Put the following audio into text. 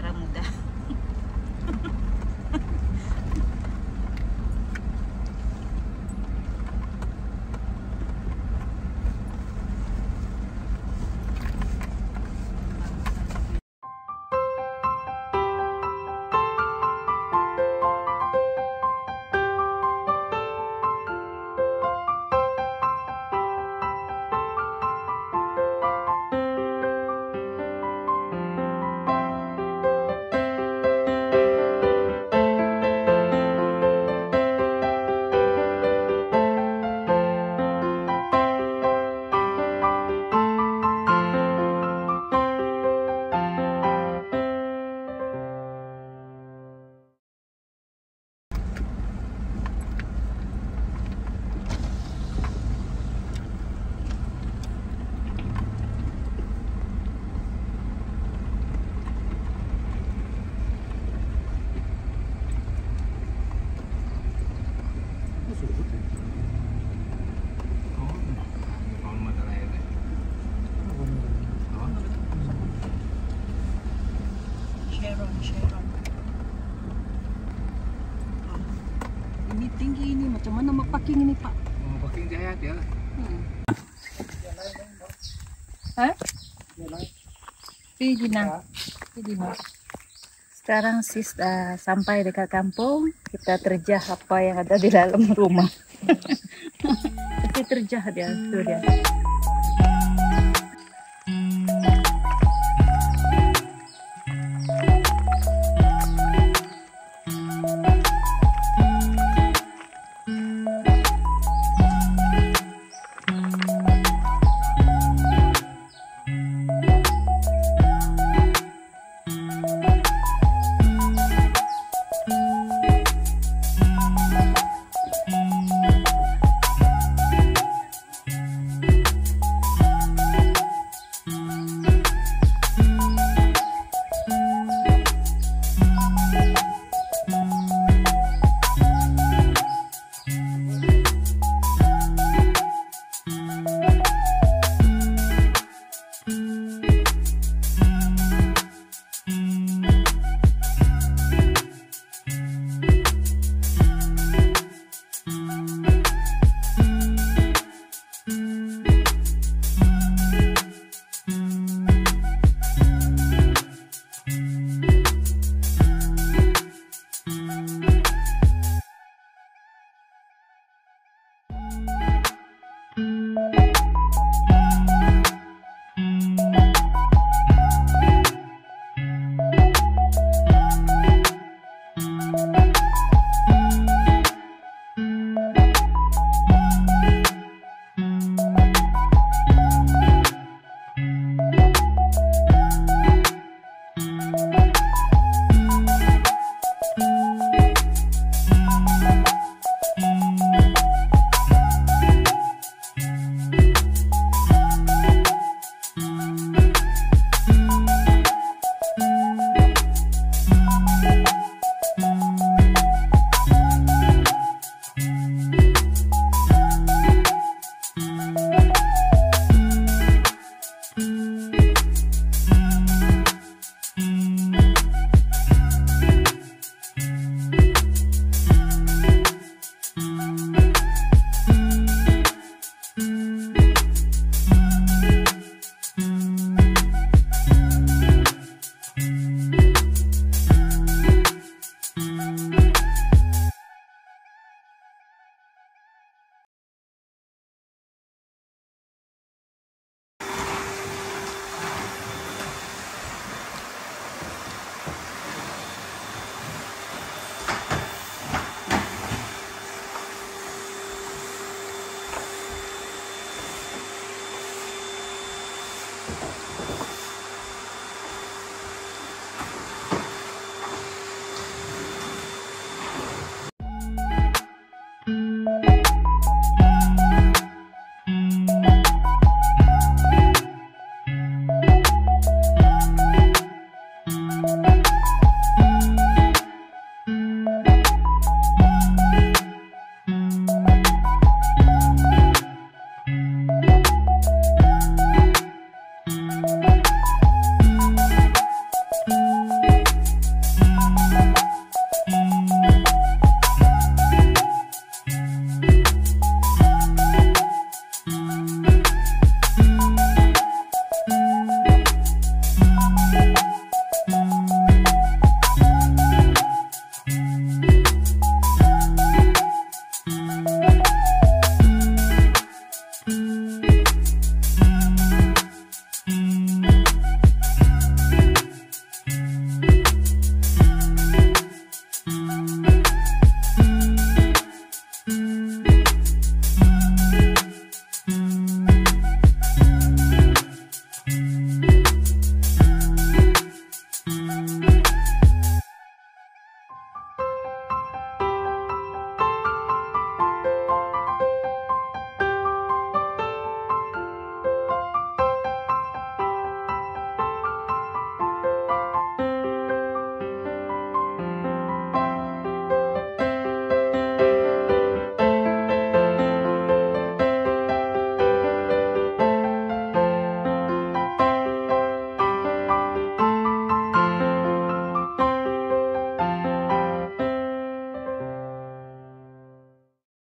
secara mudah. Sharon. Ah, Ini tinggi ini, macam mana mau parking ini Pak? Oh, parking jaya dia. Hmm. Hah? Pergi na. Pergi. Sekarang sis uh, sampai dekat kampung, kita terjah apa yang ada di dalam rumah. Tapi terjah dia, tuh dia.